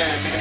Yeah,